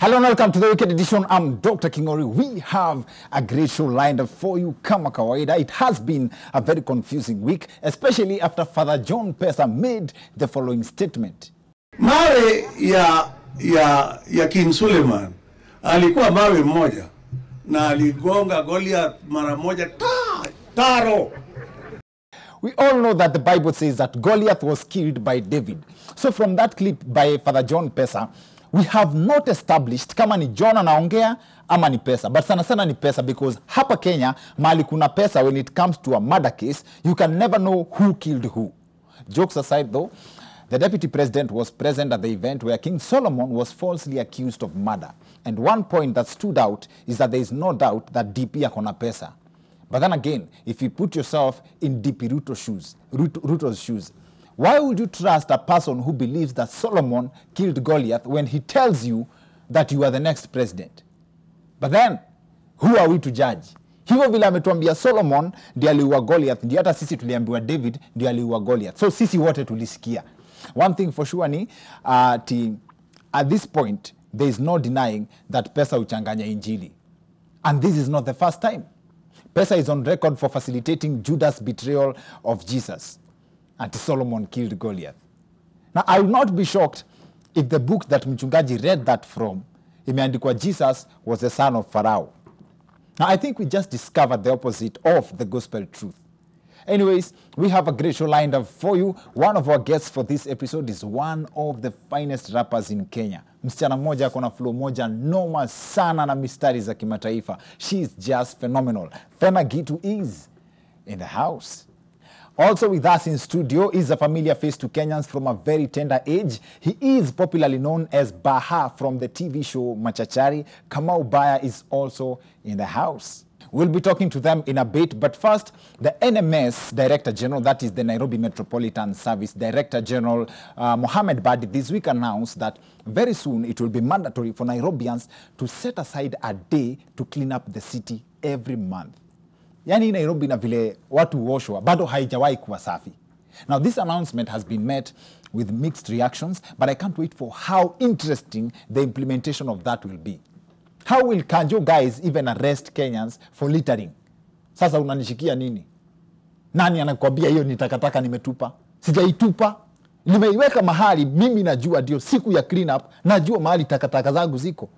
Hello and welcome to the Wicked Edition. I'm Dr. Kingori. We have a great show lined up for you kama kawaida. It has been a very confusing week, especially after Father John Pesa made the following statement. Mawe ya ya ya King Suleiman alikuwa mawe mmoja na aligonga Goliath mara moja ta, taro. We all know that the Bible says that Goliath was killed by David. So from that clip by Father John Pesa, we have not established kama ni John anaongea ama ni pesa, but sana sana ni pesa because hapa Kenya mali kuna pesa when it comes to a murder case, you can never know who killed who. Jokes aside though, the deputy president was present at the event where King Solomon was falsely accused of murder. And one point that stood out is that there is no doubt that DP akona pesa. But then again, if you put yourself in DP Ruto's shoes, Ruto, Ruto's shoes, why would you trust a person who believes that Solomon killed Goliath when he tells you that you are the next president? But then, who are we to judge? Hivyo vile ametuambia Solomon ndiye aliua Goliath, ndio hata sisi tuliambiwa David ndiye aliua Goliath. So sisi wote tulisikia. One thing for sure ni uh, ti, at this point there is no denying that pesa uchanganya injili. And this is not the first time. Pesa is on record for facilitating Judas' betrayal of Jesus. And Solomon killed Goliath. Now, I will not be shocked if the book that Mchungaji read that from, imeandikwa Jesus was the son of Pharaoh. Now, I think we just discovered the opposite of the gospel truth. Anyways, we have a great show lined up for you. One of our guests for this episode is one of the finest rappers in Kenya. Msichana mmoja ako na flow moja noma sana na mistari za kimataifa. She is just phenomenal. Fena Gitu is in the house. Also with us in studio is a familiar face to Kenyans from a very tender age. He is popularly known as Baha from the TV show Machachari. Kamau Baya is also in the house. We'll be talking to them in a bit, but first, the NMS Director General, that is the Nairobi Metropolitan Service Director General, uh, Mohammed Badi, this week announced that very soon it will be mandatory for Nairobians to set aside a day to clean up the city every month. Yani nairobi na vile watu huoshwa bado haijawahi kuwa safi. Now this announcement has been met with mixed reactions but i can't wait for how interesting the implementation of that will be. How will kanjo guys even arrest kenyans for littering? Sasa unanishikia nini? Nani anakwambia hiyo ni takataka nimetupa? Sijaitupa. Nimeiweka mahali mimi najua ndio siku ya clean up najua mahali takataka zangu ziko.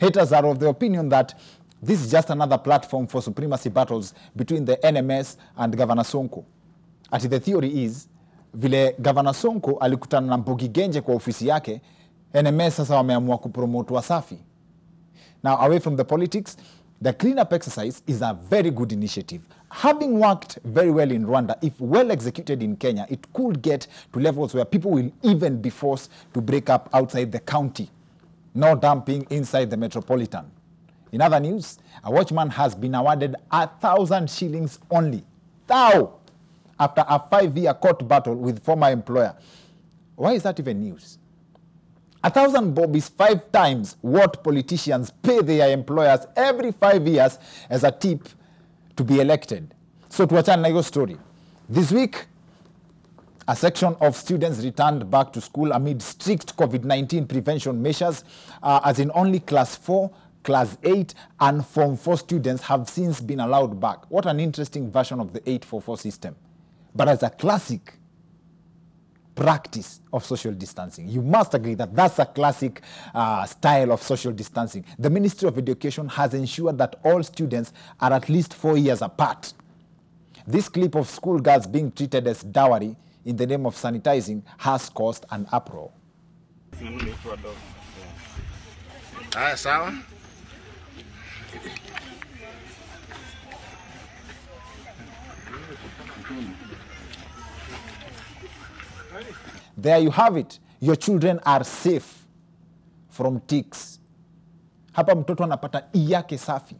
Haters are of the opinion that this is just another platform for supremacy battles between the NMS and Governor Sonko. Ati the theory is vile Governor Sonko alikutana na Mbogi Genje kwa ofisi yake, NMS sasa wameamua kupromote Wasafi. Now away from the politics, the cleanup exercise is a very good initiative. Having worked very well in Rwanda, if well executed in Kenya, it could get to levels where people will even be forced to break up outside the county, no dumping inside the metropolitan. In other news, a watchman has been awarded a thousand shillings only. Thou! After a five-year court battle with former employer. Why is that even news? A thousand bob is five times what politicians pay their employers every five years as a tip to be elected. So tuachane na hiyo story. This week, a section of students returned back to school amid strict COVID-19 prevention measures, uh, as in only class 4, class 8 and form 4 students have since been allowed back. What an interesting version of the 844 system. But as a classic practice of social distancing, you must agree that that's a classic uh, style of social distancing. The Ministry of Education has ensured that all students are at least four years apart. This clip of schoolgirls being treated as dowry in the name of sanitizing has caused an uproar. There you have it. Your children are safe from ticks. Hapa mtoto anapata i yake safi,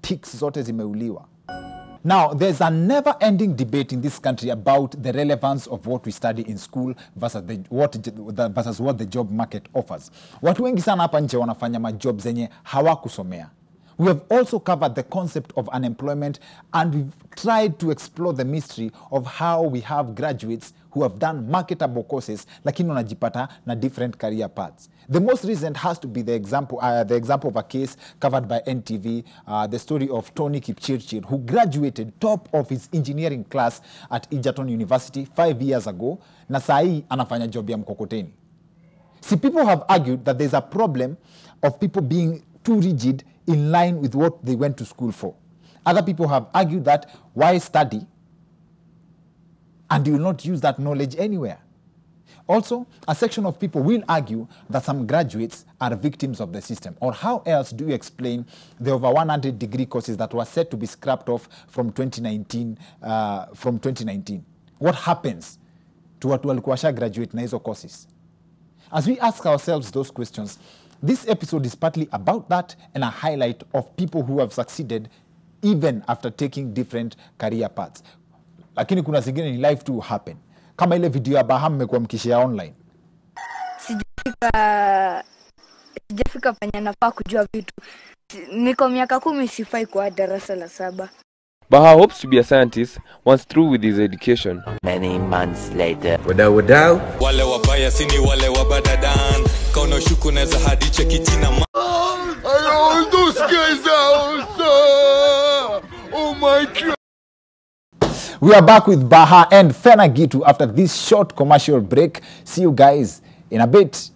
ticks zote zimeuliwa. Now, there's a never ending debate in this country about the relevance of what we study in school versus, the, what, the, versus what the job market offers. Watu wengi sana hapa nje wanafanya majob zenye hawakusomea. We have also covered the concept of unemployment and we've tried to explore the mystery of how we have graduates who have done marketable courses lakini wanajipata na different career paths. The most recent has to be the example, uh, the example of a case covered by NTV, uh, the story of Tony Kipchirchir, who graduated top of his engineering class at Egerton University five years ago, na saa hii anafanya job ya mkokoteni. See, people have argued that there's a problem of people being too rigid in line with what they went to school for. Other people have argued that why study and you will not use that knowledge anywhere. Also, a section of people will argue that some graduates are victims of the system. Or how else do you explain the over 100 degree courses that were said to be scrapped off from 2019? Uh, from 2019? What happens to watu walikuwa graduate na hizo courses? As we ask ourselves those questions, this episode is partly about that and a highlight of people who have succeeded even after taking different career paths. Lakini kuna zingine ni life to happen, kama ile video ya Baham mmekuwa mkishare online. sijafika sijafika penye nafaa kujua vitu niko miaka kumi sifai kwa darasa la saba Baha hopes to be a scientist once through with his education. Many months later. wadau wadau wale wabaya sini wale wabadadan kauna shuku naweza hadi cheki jina We are back with Baha and Fena Gitu after this short commercial break. See you guys in a bit.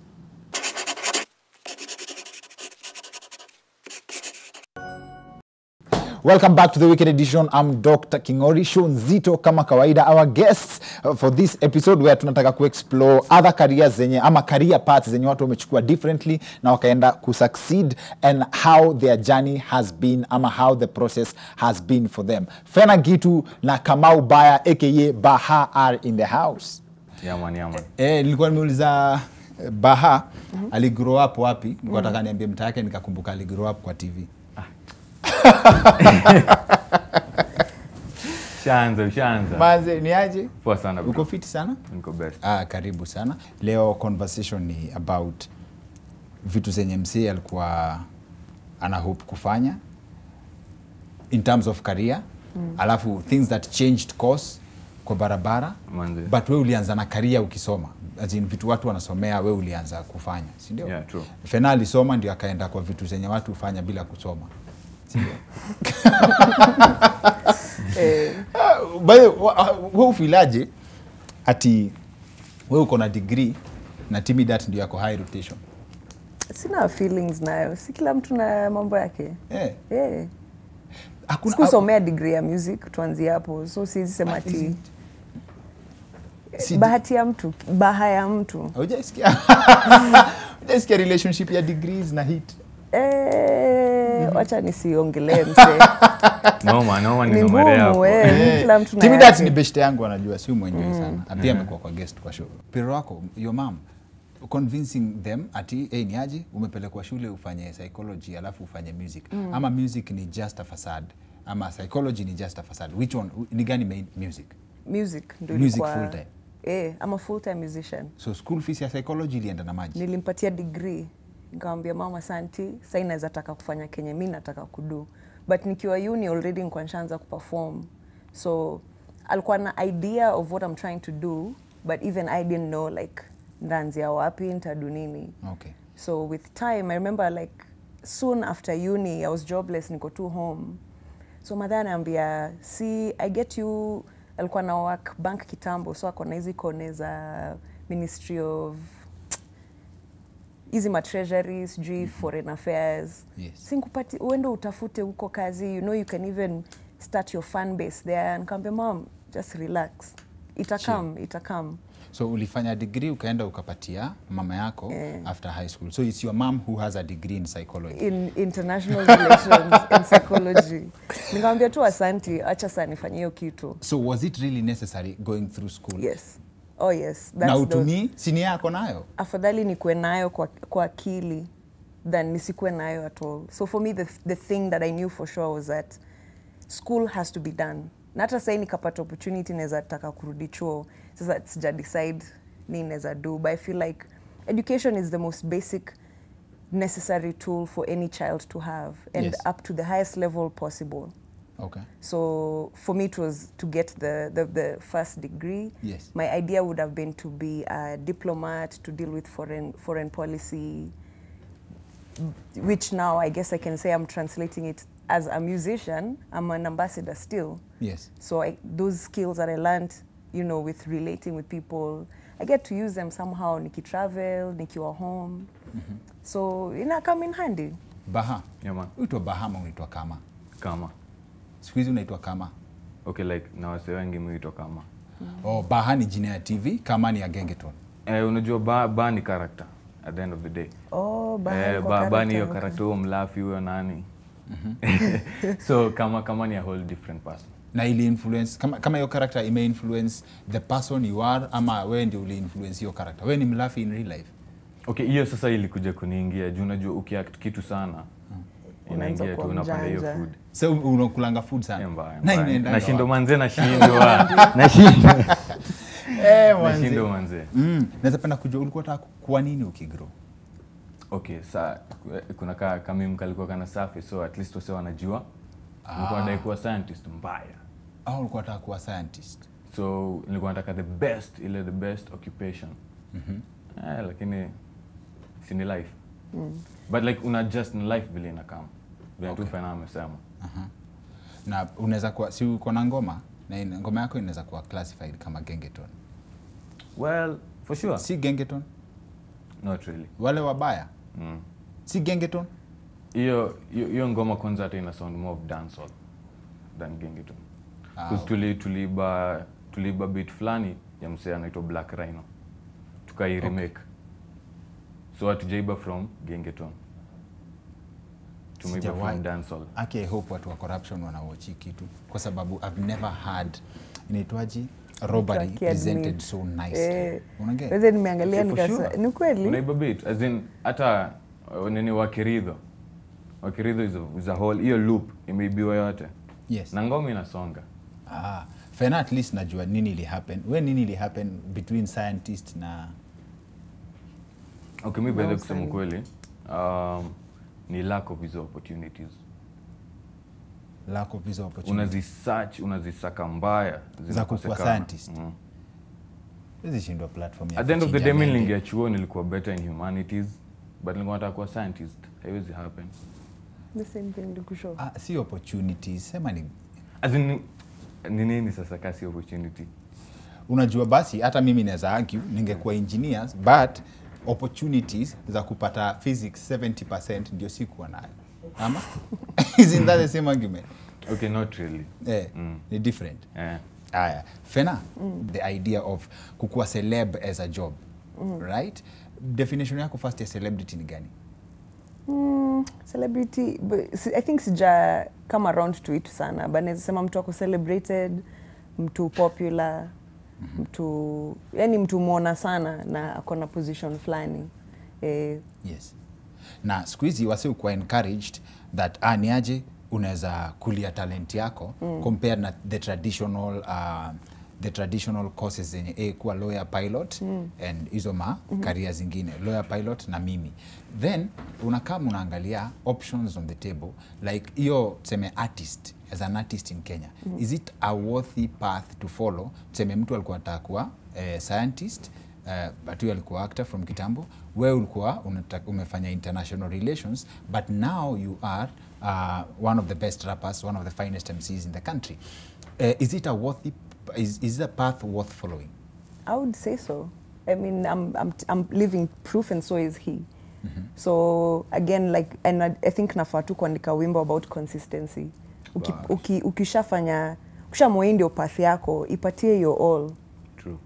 Welcome back to the Weekend Edition. I'm Dr. Kingori Show nzito kama kawaida. Our guests uh, for this episode where tunataka kuexplore other careers zenye ama career paths zenye watu wamechukua differently na wakaenda kusucceed and how their journey has been ama how the process has been for them. Fena Gitu na Kamau Baya aka Baha are in the house. Yaman, yaman. Eh, nilikuwa nimeuliza eh, Baha aligrow up wapi? Nilikuwa nataka niambie mtaa yake nikakumbuka aligrow up kwa TV. Ushaanza, ushaanza. Manze ni aje? Poa sana bro. Uko fiti sana? Niko best. Ah, karibu sana. Leo conversation ni about vitu zenye msee alikuwa ana hope kufanya in terms of career mm. alafu things that changed course kwa barabara Manze. but we ulianza na karia ukisoma as in vitu watu wanasomea we ulianza kufanya si ndio Yeah, true. fena alisoma ndio akaenda kwa vitu zenye watu hufanya bila kusoma by wa- ah, we ufilaje? Ati we uko na degree na timidat ndio yako high rotation. Sina feelings nayo. Si kila mtu na mambo yake. Eh, yeah. hakuna- sikusomea degree ya music tuanzie hapo so siwezi sema Is ti it? Si- bahati ya mtu baha ya mtu. Hujaisikia relationship ya degrees na hit? Eh, wacha nisiongelee msee. Ni ngumu eh, kila mtu na timidat ni beshte yangu anajua si mwenyewe sana. Na pia amekuwa kwa guest kwa show. Pero wako your mom convincing them ati hey, ni aje umepelekwa shule ufanye psychology alafu ufanye music. Ama music ni just a facade. Ama psychology ni just a facade. Which one ni gani main music? Music ndio Music full time. eh, ama full time musician. So school fees ya psychology ilienda na maji. Nilimpatia degree nikamwambia mama santi sai naweza taka kufanya kenye mi nataka kudu but nikiwa uni already nikuwa nishaanza kuperform. So alikuwa na idea of what I'm trying to do but even I didn't know like ndaanzia wapi ntadu nini. Okay. So with time i remember like soon after uni i was jobless niko tu home. So madha anaambia si i get you. Alikuwa na work bank kitambo so akona hizi kone za ministry of hizi matreasury sijui foreign affairs. Yes. sinkupati uende utafute huko kazi you know you can even start your fan base there. Nikaambia mam just relax. Itakam itakam. So ulifanya degree ukaenda ukapatia mama yako yeah. after high school. So it's your mom who has a degree in psychology. In international relations and psychology. Nikamwambia tu asanti acha sana nifanye hiyo kitu. So was it really necessary going through school? Yes oh yes na that's na utumii sini yako nayo afadhali nikuwe nayo kwa, kwa akili than nisikuwe nayo at all so for me the, the thing that i knew for sure was that school has to be done na hata sahii nikapata opportunity naweza taka kurudi chuo sasa sija decide ni naweza do but i feel like education is the most basic necessary tool for any child to have and Yes. up to the highest level possible. Okay So for me, it was to get the, the, the first degree. Yes. My idea would have been to be a diplomat, to deal with foreign, foreign policy, which now I guess I can say I'm translating it as a musician. I'm an ambassador still. yes So I, those skills that I learned, you know, with relating with people, I get to use them somehow. Niki travel, nikiwa home. Mm -hmm. So ina come in handy. baha Yeah, man. uitwa bahama uitwa kama Kama. Siku hizi unaitwa kama Okay, like na wase wengi mwitwa kama. oh, baha ni jina ya tv kama ni ya gengeton Eh, unajua ba, ba ni character at the end of the day. Oh, ba, Eh, ba, ba ni hiyo character, huyo mlafi huyo nani. so kama kama ni a whole different person. na ili influence kama kama hiyo character ime influence the person you are ama wewe ndio uli influence hiyo character wewe ni mlafi in real life Okay, hiyo sasa ilikuja kuniingia juu unajua ukiact kitu sana inaingia tu hiyo food. unakulanga food Eh, sana na mbaya. Nashindwa manze nashindwa. Nashindwa. eh manzi. Nashindwa manze. mm naweza penda kujua ulikuwa unataka kuwa nini ukigrow Okay, sa kuna ka kalikuwa kana safi so at least wase wanajua. Nilikuwa nadai kuwa scientist mbaya. au ulikuwa unataka kuwa scientist So nilikuwa nataka the best ile the best occupation. Eh, lakini si ni life. But like una just in life vile inakam. okay. amesema. na unaweza kuwa si uko na ngoma na ina- ngoma yako inaweza kuwa classified kama gengeton Well, for sure. si gengeton Not really. wale wabaya Mm. si gengeton hiyo hiyo hiyo ngoma kwanza hata ina sound more of dancehall than gengeton Ah, okay. tuli tuliba tuliba beat fulani ya msee anaitwa Black Rhino tukai remake Okay. so atujaiba from gengeton tumeiba from dancehall. Aki, I hope watu wa corruption wanawochi kitu kwa sababu I've never had. Inaitwaji robbery presented so nicely. Eh? Wewe nimeangalia nikasa ni kweli? unaiba beat as in hata uh, nini wakiridho. Wakiridho is a, is a whole hiyo loop imeibiwa yote. Yes. Na ngoma inasonga. Ah, fena at least najua nini ili happen. We nini ili happen between scientist na Okay, mi by the kusema kweli. Um, ni lack of hizo opportunities. Lack of hizo opportunities. Unazisearch unazisaka mbaya za kukuwa zinakosekana. scientist. Mm. hizi shindwa platform ya at the end of the day mimi mi chuo nilikuwa better in humanities but nilikuwa nataka kuwa scientist. Haiwezi happen. The same thing nikushow. ah, si opportunities. Sema ni as in ni nini sasa kasi opportunity? Unajua basi hata mimi naweza argue ningekuwa engineers but opportunities za kupata physics 70% ndio sikuwa nayo. Ama? Isn't that the same argument? Okay not really. Eh, Mm. ni different. Eh. aya fena the idea of kukuwa celeb as a job right? Definition yako first ya celebrity ni gani? Celebrity but i think sija come around to it sana but naweza sema mtu ako celebrated mtu popular mtu yani mtu mwona sana na ako na position fulani eh, yes na siku hizi wasi ukuwa encouraged that ah, ni aje unaweza kulia talent yako mm. compared na the traditional uh, the traditional courses zenye eh, kuwa lawyer pilot mm. and hizo ma mm-hmm. karia zingine lawyer pilot na mimi then unakaa unaangalia options on the table like hiyo tuseme artist as an artist in kenya. Mm. -hmm. is it a worthy path to follow? Tuseme mtu alikuwa takua kuwa eh, scientist uh, but huyo alikuwa actor from kitambo. Wewe ulikuwa umefanya international relations but now you are uh, one of the best rappers one of the finest mcs in the country. Uh, is it a worthy is, is it a path worth following? I would say so. I mean i'm, I'm, I'm living proof and so is he. Mm -hmm. so again like and I, I think nafaa tu kuandika wimbo about consistency uki, uki, ukishafanya ukishamwai ndio path yako ipatie your all. True.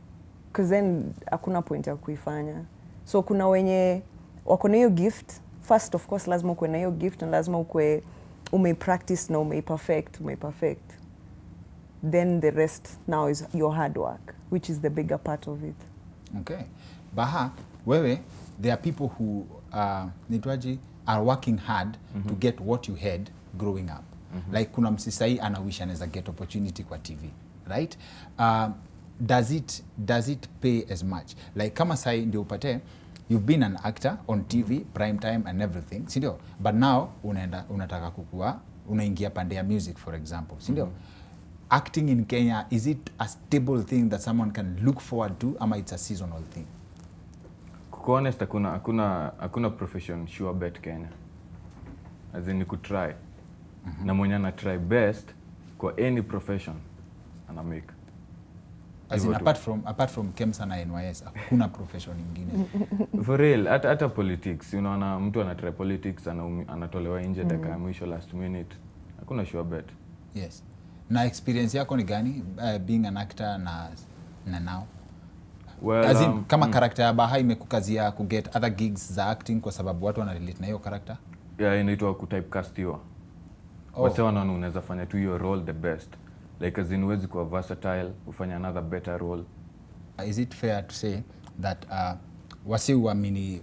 Then hakuna point ya kuifanya. So kuna wenye wako na hiyo gift first of course lazima ukuwe na hiyo gift na lazima ukuwe umeipractice na umeiperfect umeiperfect then the rest now is your hard work which is the bigger part of it. Okay. Baha wewe there are people who uh, nitwaji are working hard mm -hmm. to get what you had growing up mm -hmm. like kuna msisai anawish anaweza get opportunity kwa tv right uh, does it does it pay as much like kama sai ndio upate you've been an actor on tv prime time and everything sindio but now unaenda unataka kukua unaingia pande ya music for example sindio mm -hmm. acting in kenya is it a stable thing that someone can look forward to ama it's a seasonal thing Kuko honest hakuna hakuna hakuna profession sure bet Kenya. As in kutry. Na mwenye ana try best kwa any profession ana make. As in, apart from, apart from kemsa na nys hakuna profession ingine For real, hata hata politics, unaona mtu ana try politics anatolewa nje mm. dakika ya mwisho last minute. Hakuna sure bet. yes na experience yako ni gani uh, being an actor na, na now Well, As in, um, kama mm. karakta ya baha imekukazia kuget other gigs za acting kwa sababu watu wanarelate na hiyo karakta yeah, inaitwa kutypecastiwa Oh. wase wanaona unaweza fanya tu hiyo role the best. Like as in huwezi kuwa versatile ufanya another better role. Is it fair to say that uh, wasi uamini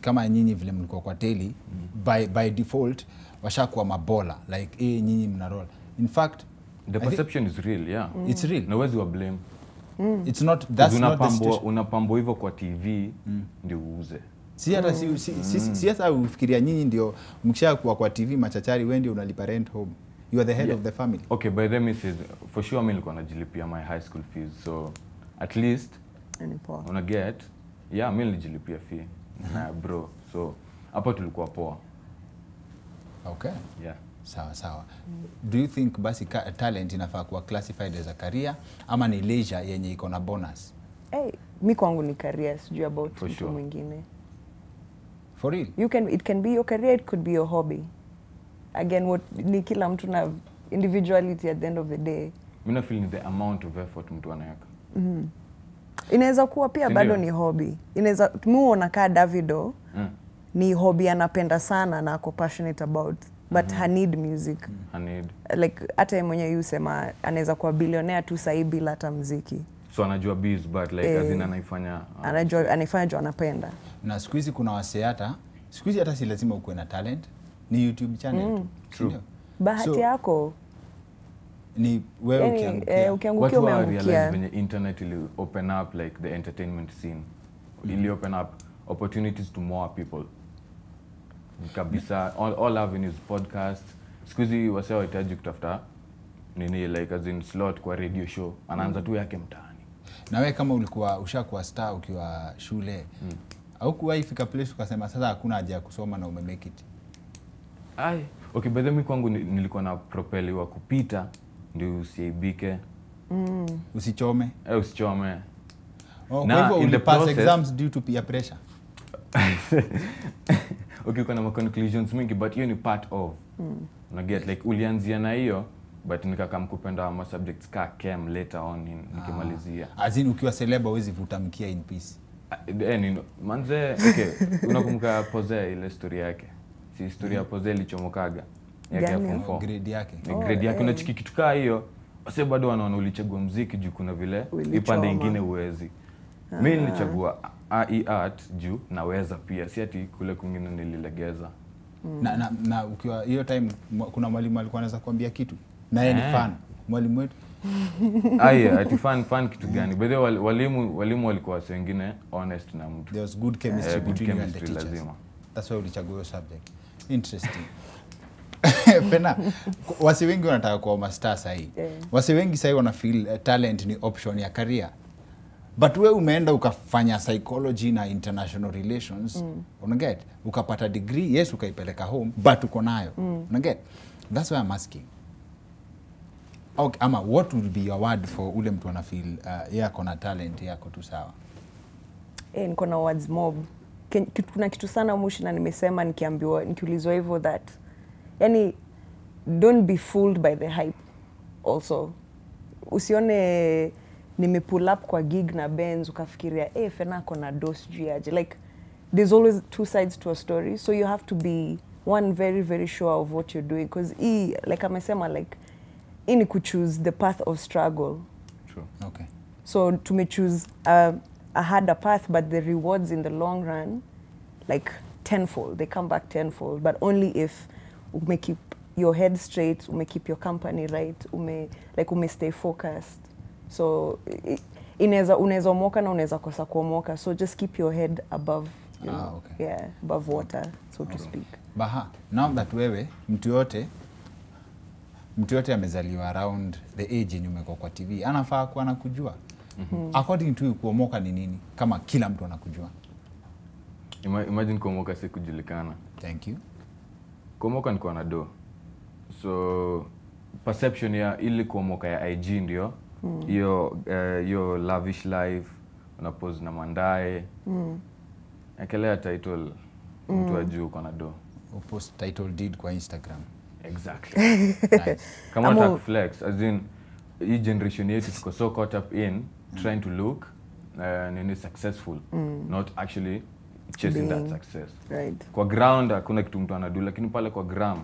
kama nyinyi vile mlikuwa kwa teli mm. by, by default washakuwa mabola like eh, nyinyi mna role. In fact the perception is real yeah. It's real. Na wa blame. It's not that's not the unapambwa hivyo kwa tv mm. ndio uuze si hata si, si, si, si, si hata ufikiria nyinyi ndio mkisha kuwa kwa tv machachari we ndio unalipa rent home. You are the head Yeah. of the family. Okay by the message for sure mimi nilikuwa najilipia my high school fees so at least una get yeah mimi nilijilipia fee. Na bro so hapo tulikuwa poa. Okay. Yeah. Sawa sawa. Do you think basi talent inafaa kuwa classified as a career ama ni leisure yenye iko na bonus? Hey, mi kwangu ni career sijui about For mtu sure. mwingine for real? You can it can be your career it could be your hobby. Again what ni kila mtu na individuality at the end of the day. Mina nafeel ni the amount of effort mtu anaweka. Inaweza kuwa pia bado ni hobby. Inaweza muona kaa davido mm. ni hobby anapenda sana na ako passionate about but mm -hmm. hanid music. I need. Like hata yeye mwenyewe yusema anaweza kuwa bilionea tu sahii bila hata mziki so anajua biz but like Eh. azina anaifanya uh, anajua anaifanya juu anapenda. Na siku hizi kuna wasee hata siku hizi hata si lazima ukuwe na talent ni youtube channel mm. tu True. bahati So, yako. ni wewe yani, ukiangukia. eh, ukiangukia watu wa realize umeangukia. venye internet ili open up like the entertainment scene. Mm. ili open up opportunities to more people. Kabisa all, all avenues podcast siku hizi wase wahitaji kutafuta nini like as in slot kwa radio show. Anaanza tu yake mtaani na wewe kama ulikuwa ushakuwa star ukiwa shule mm. au kuwahi fika place ukasema sasa hakuna haja ya kusoma na umemake it? Ai, okay, by the way, mi kwangu nilikuwa na propeli wa kupita ndio usiibike mm. usichome. Eh, usichome. Oh, Na, kwa hivyo in the ulipass process- exams due to peer pressure? Okay, kuna na ma conclusions mingi but hiyo ni part of. Una get like ulianzia na hiyo but nikakam kupenda ma subjects ka chem later on in, ah. nikimalizia. Azin ukiwa seleba huwezi vuta mkia in peace. Ah, eh, manze okay unakumbuka poze ile story yake? Si historia ya poze ilichomokaga? Yake ya form four. grade yake. Ni Oh, grade yake. Eh. unachiki kitu kaa hiyo? Wase bado wanaona ulichagua mziki juu kuna vile ipande ingine uwezi mi nilichagua ai art juu naweza pia. Si ati kule kwingine nililegeza. Na, na, na ukiwa hiyo time kuna mwalimu alikuwa anaweza kuambia kitu na yeye ni Eh. fan. Mwalimu wetu. Aya ati fan fan kitu gani? By the way, walimu walimu walikuwa wasi wengine honest na mtu. There was good chemistry yeah, good between you and the teachers. lazima. that's why ulichagua subject. Interesting. Pena wasi wengi wanataka kuwa mastaa sahii. Yeah. wasi wengi sahii wana feel uh, talent ni option ya career. But we umeenda ukafanya psychology na international relations. Mm. unaget ukapata degree yes ukaipeleka home but uko nayo. Mm. unaget that's why I'm asking okay, ama what will be your word for ule mtu ana feel uh, yeye ako na talent yako tu sawa? Eh, niko na words mob. Kuna kitu sana mushi na nimesema nikiambiwa nikiulizwa hivyo that yani don't be fooled by the hype also. Usione nimepull up kwa gig na benz ukafikiria eh fena ako na dos juu aje. like there's always two sides to a story. So you have to be one very very sure of what you're doing. Because hii like amesema like hii ni kuchoose the path of struggle True. okay so tume choose a, a harder path, but the rewards in the long run, like tenfold, they come back tenfold. But only if umekeep keep your head straight, umekeep keep your company right, ume like ume stay focused. So inaweza unaweza omoka na unaweza kosa kuomoka. So just keep your head above you Ah, know, okay. yeah, above water, so to speak. baha now that wewe mtu yote mtu yote amezaliwa around the age yenye umekuwa kwa tv anafaa kuwa anakujua. Mm-hmm. according to you kuomoka ni nini? Kama kila mtu anakujua. Ima, imagine kuomoka si kujulikana. Thank you. Kuomoka nikuwa na do so perception ya ili kuomoka ya ig ndio. Hiyo mm. hiyo uh, lavish life unapose na mandae. Akelea title mm. mtu ajuu juu uko na do post title deed kwa instagram exactly. Nice. kama Ama- flex as in hii generation yetu tuko so caught up in trying to look uh, nini successful not actually chasing that success. Right. kwa ground hakuna kitu mtu anadu lakini pale kwa gram.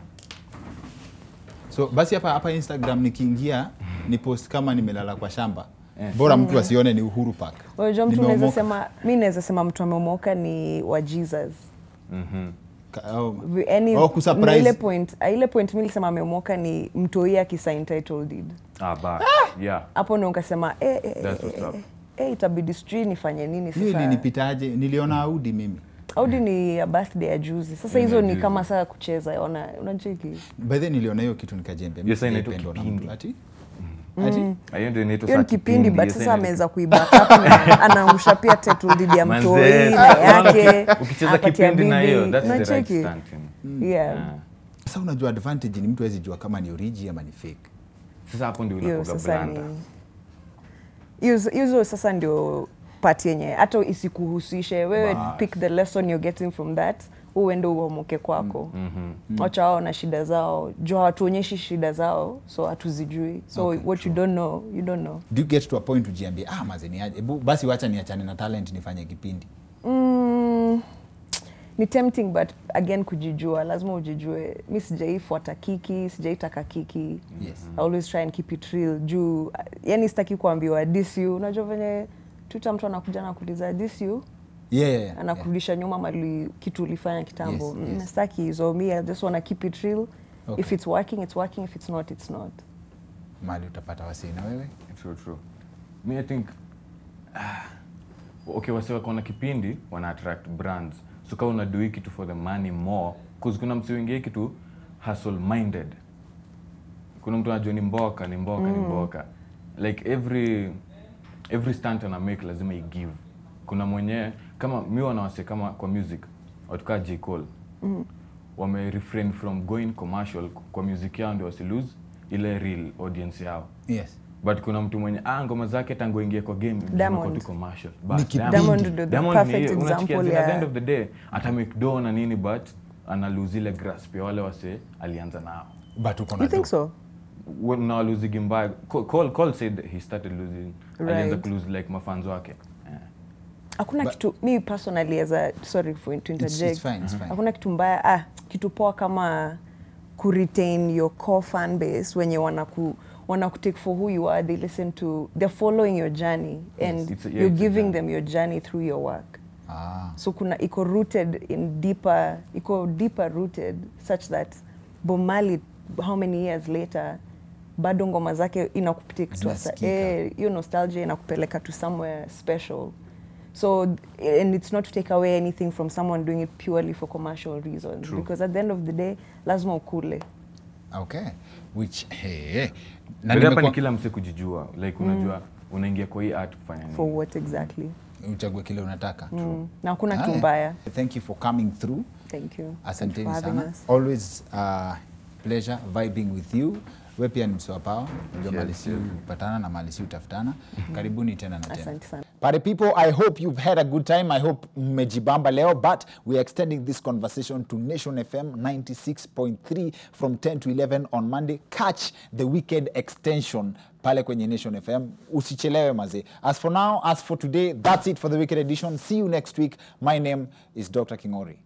So basi hapa hapa instagram nikiingia ni post kama nimelala kwa shamba. Yes. bora mtu asione ni uhuru park. Unajua mtu unaweza sema, mi naweza sema mtu ameomoka ni wa Jesus. mhm. Vi- yani, na ile point ah, ile point mi lisema ameomoka ni mtoi akisign title deed. Ah, yeah. Hapo ndo nkasema eh, eh, eh, eh, eh, eh, itabidi sijui nifanye nini sasa. ilinipitaje? Niliona audi mimi. Audi ni ya birthday ya juzi. Sasa hizo ni kama saa kucheza ona unacheki by the niliona hiyo kitu nikajembe. Yes, inaitwa kipindi. ati ati Ah, hiyo inaitwa hiyo ni kipindi but sasa ameweza kuibackup na anaangusha pia tetu dhidi ya mtoi na yake. ukicheza kipindi na hiyo, bibi. that's the right Unacheki? stunt, you yeah. Ah. sasa unajua advantage ni mtu awezi jua kama ni origi ama ni fake. Sasa hapo ndio unakoga sasa blanda hizo sasa ndio part yenye. Hata isikuhusishe. Wewe pick the lesson you're getting from that uende uamuke kwako. Wacha wao na shida zao. Juu hawatuonyeshi shida zao so hatuzijui. So Okay, what you don't know you don't know. Do you get to a point ujiambie ah mazeni Ebu, basi wacha niachane na talent nifanye kipindi. Mm, ni tempting but again kujijua. Lazima ujijue. Mi sijaifuata kiki sijaitaka kiki. Yes. I always try and keep it real. Juu yani sitaki kuambiwa this you. Unajua venye tuta mtu anakuja na kuuliza this you yeah, yeah, yeah. anakurudisha nyuma mali kitu ulifanya kitambo Yes, Mm, yes. sitaki hizo mi I just wanna keep it real Okay. if it's working it's working if it's not it's not mali utapata wasii na wewe True, true. Me, I think ah, okay, wasi wako na kipindi wana attract brands so kama unadu hii kitu for the money more cause kuna msi wengi kitu hustle minded kuna mtu anajua ni mboka ni mboka mm. ni mboka like every every stunt ana make lazima igive kuna mwenye kama mi wanawase kama kwa music watukaa J. Cole. Wame refrain from going commercial kwa music yao ndio wasi lose ile real audience yao. Yes. But kuna mtu mwenye ah, ngoma zake tangu ingie kwa game Diamond. tu commercial. Diamond the Diamond perfect example at the end of the day ata make do na nini but ana lose ile grasp ya wale wase alianza nao. But uko na you think do. so? Na losing mbaya Cole- Cole, said he started losing alianza kuluzi kulose like mafanzo wake. Hakuna kitu mi personally as a sorry for to It's- it's interject fine, it's fine. hakuna kitu mbaya ah, kitu poa kama kuretain your core fan base wenye wanaku wanakutake for who you are they listen to they're following your journey and it's a- yeah, you're it's a giving them your journey through your work. Ah. so kuna iko rooted in deeper iko deeper rooted such that bomali how many years later bado ngoma zake inakupitia kitu eh, hiyo nostalgia inakupeleka to somewhere special so and it's not to take away anything from someone doing it purely for commercial reasons. True. because at the end of the day lazima ukule. Okay. Which hey, hey. na hapa ni nimekuwa- kila mse kujijua. Like unajua unaingia kwa hii art kufanya for what exactly? Uchague kile unataka. Mm. na hakuna kitu mbaya. Thank you for coming through. Thank you. Asanteni Thanks for having sana us. always uh, pleasure vibing with you we pia ni msiwa pao, ndio malisi upatana na malisi utafutana karibuni tena na tena asante sana Party people, I hope you've had a good time. I hope mmejibamba leo, but we are extending this conversation to Nation FM 96.3 from 10 to 11 on Monday. Catch the weekend extension pale kwenye Nation FM. Usichelewe maze. As for now, as for today, that's it for the weekend edition. See you next week. My name is Dr. Kingori.